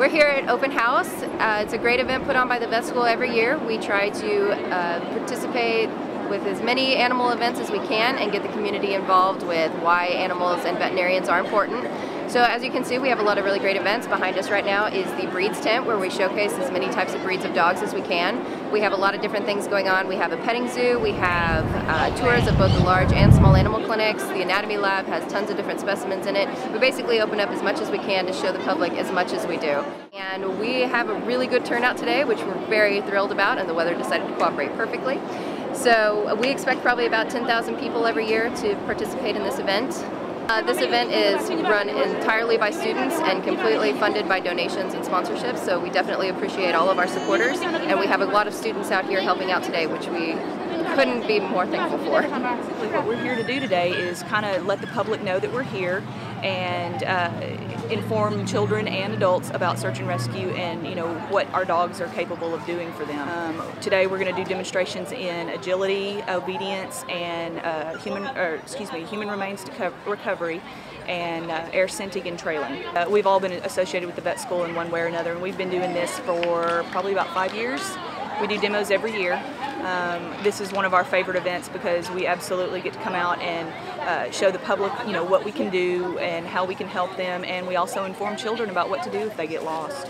We're here at Open House. Uh, it's a great event put on by the vet school every year. We try to uh, participate with as many animal events as we can and get the community involved with why animals and veterinarians are important. So as you can see, we have a lot of really great events. Behind us right now is the breeds tent where we showcase as many types of breeds of dogs as we can. We have a lot of different things going on. We have a petting zoo, we have uh, tours of both the large and small animal clinics. The anatomy lab has tons of different specimens in it. We basically open up as much as we can to show the public as much as we do. And we have a really good turnout today, which we're very thrilled about, and the weather decided to cooperate perfectly. So we expect probably about 10,000 people every year to participate in this event. Uh, this event is run entirely by students and completely funded by donations and sponsorships, so we definitely appreciate all of our supporters, and we have a lot of students out here helping out today, which we couldn't be more thankful for. Basically what we're here to do today is kind of let the public know that we're here and uh, inform children and adults about search and rescue and you know what our dogs are capable of doing for them. Um, today we're going to do demonstrations in agility, obedience, and uh, human, or excuse me, human remains recovery and uh, air scenting and trailing. Uh, we've all been associated with the vet school in one way or another, and we've been doing this for probably about five years. We do demos every year. Um, this is one of our favorite events because we absolutely get to come out and uh, show the public, you know, what we can do and how we can help them, and we also inform children about what to do if they get lost.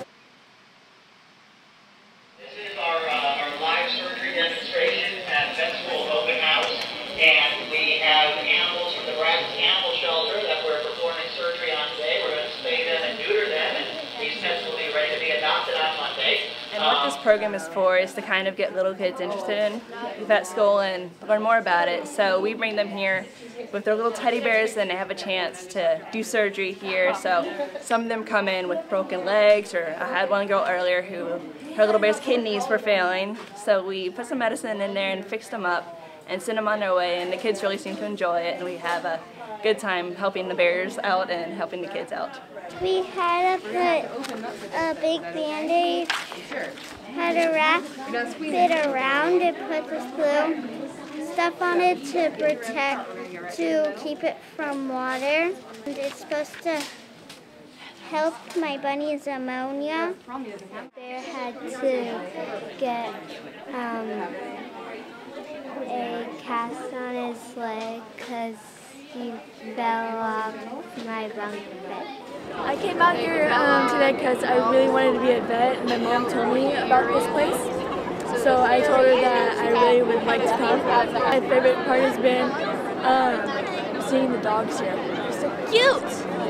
And what this program is for is to kind of get little kids interested in vet school and learn more about it. So we bring them here with their little teddy bears and they have a chance to do surgery here. So some of them come in with broken legs or I had one girl earlier who her little bear's kidneys were failing. So we put some medicine in there and fixed them up and sent them on their way and the kids really seem to enjoy it and we have a good time helping the bears out and helping the kids out. We had to put a big band-aid, had to wrap it around and put this glue stuff on it to protect, to keep it from water. And it's supposed to help my bunny's ammonia. The bear had to get um, a cast on his leg because fell off my bunk bed. I came out here um, today because I really wanted to be a vet and my mom told me about this place. So I told her that I really would like to come. My favorite part has been um, seeing the dogs here. They're so cute!